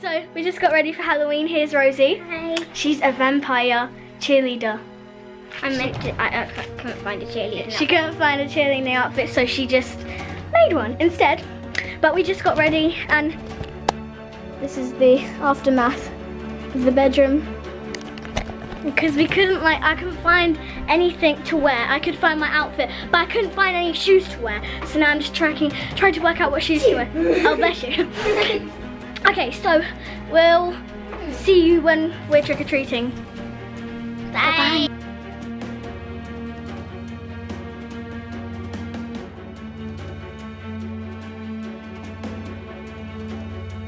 so we just got ready for Halloween. Here's Rosie. Hi. She's a vampire cheerleader. I meant to, I, I couldn't find a cheerleader. She couldn't find a cheerleading outfit, so she just made one instead. But we just got ready, and this is the aftermath of the bedroom. Because we couldn't, like, I couldn't find anything to wear. I could find my outfit, but I couldn't find any shoes to wear. So now I'm just tracking, trying to work out what shoes to wear. oh, bless you. okay, so we'll see you when we're trick-or-treating. Bye.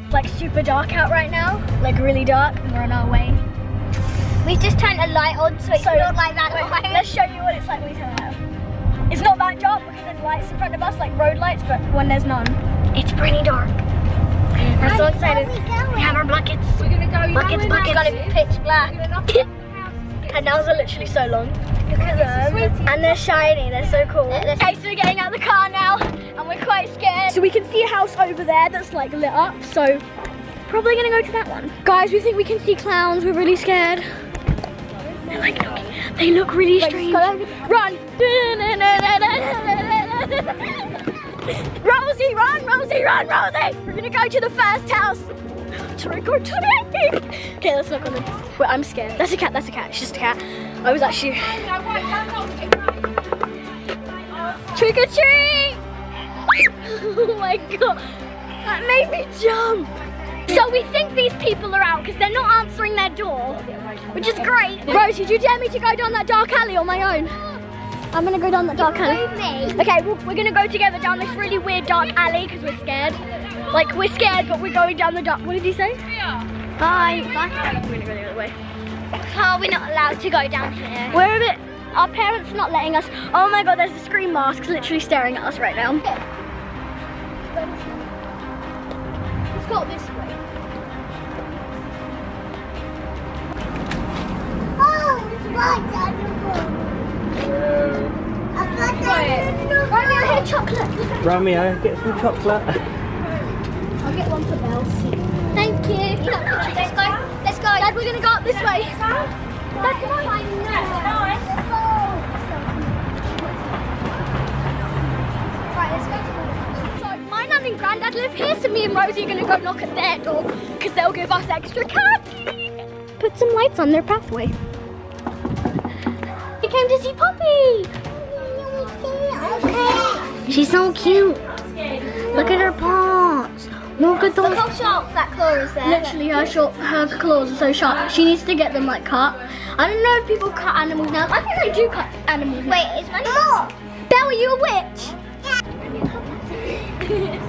It's like super dark out right now, like really dark, and we're on our way. We just turned a light on so it's So- not like that. Wait, home. let's show you what it's like when we turn out. It's not that dark because there's lights in front of us, like road lights, but when there's none, it's pretty dark. We're so excited. We have our buckets. We're gonna go. Buckets, you know, buckets. It's gonna be pitch black. And nails are literally so long. Look at them. And they're shiny, they're so cool. They're- they're- Okay, so we're getting out of the car now, and we're quite scared. So we can see a house over there that's like lit up, so probably gonna go to that one. Guys, we think we can see clowns, we're really scared. They're like looking, they look really strange. Run! Rosie, run, Rosie, run, Rosie! We're gonna go to the first house. Trick or treat! Okay, let's look on them. Wait, I'm scared. That's a cat, that's a cat. It's just a cat. I was actually. Trick or treat! oh my god. That made me jump. So we think these people are out because they're not answering their door, which is great. Rosie, do you dare me to go down that dark alley on my own? I'm gonna go down that dark alley. Okay, well, we're gonna go together down this really weird dark alley because we're scared. Like, we're scared, but we're going down the dark. What did he say? Bye. Bye. We're gonna go the other way. Oh, we're not allowed to go down here. We're a bit. Our parents not letting us. Oh my god, there's a Scream mask literally staring at us right now. Let's go this way. Oh, it's right down Romeo, chocolate. Romeo, get some chocolate. I'll get one for Belsie. Thank you. Let's go. Let's go. Dad, we're gonna go up this way. Dad, my nan and granddad live here, so me and Rosie are gonna go knock at their door because they'll give us extra candy. Put some lights on their pathway. We came to see Poppy. She's so cute. Look at her paws. Look at Look those. how sharp that claw is there. Literally, her short, her claws are so sharp. She needs to get them like cut. I don't know if people cut animals now. I think they do cut animals. now. Wait, is my Belle, are you a witch?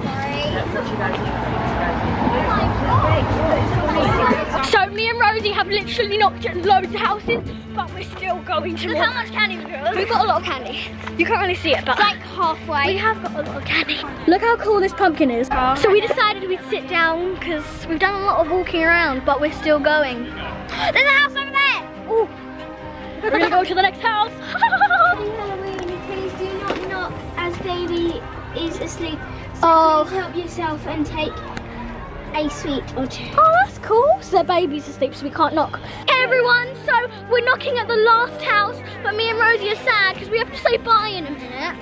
So literally knocked at loads of houses, but we're still going to Look how much candy we've got. We've got a lot of candy. You can't really see it, but Like halfway. we have got a lot of candy. Look how cool this pumpkin is. So we decided we'd sit down because we've done a lot of walking around, but we're still going. There's a house over there. Ooh. We're gonna go to the next house. Halloween, please do not knock as baby is asleep. So Oh. please help yourself and take a sweet or two. Oh, cool. So their baby's asleep, so we can't knock. Hey everyone, so we're knocking at the last house, but me and Rosie are sad because we have to say bye in a minute.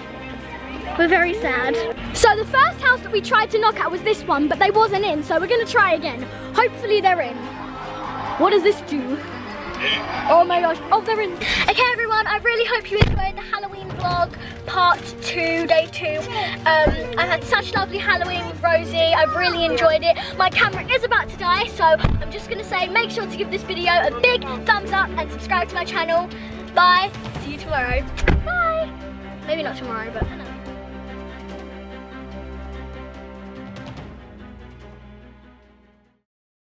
We're very sad. So the first house that we tried to knock at was this one, but they wasn't in, so we're gonna try again. Hopefully they're in. What does this do? Oh my gosh, oh they're in. Everyone, I really hope you enjoyed the Halloween vlog, part two, day two. Um, I've had such lovely Halloween with Rosie, I've really enjoyed it. My camera is about to die, so I'm just gonna say make sure to give this video a big thumbs up and subscribe to my channel. Bye, see you tomorrow. Bye. Maybe not tomorrow, but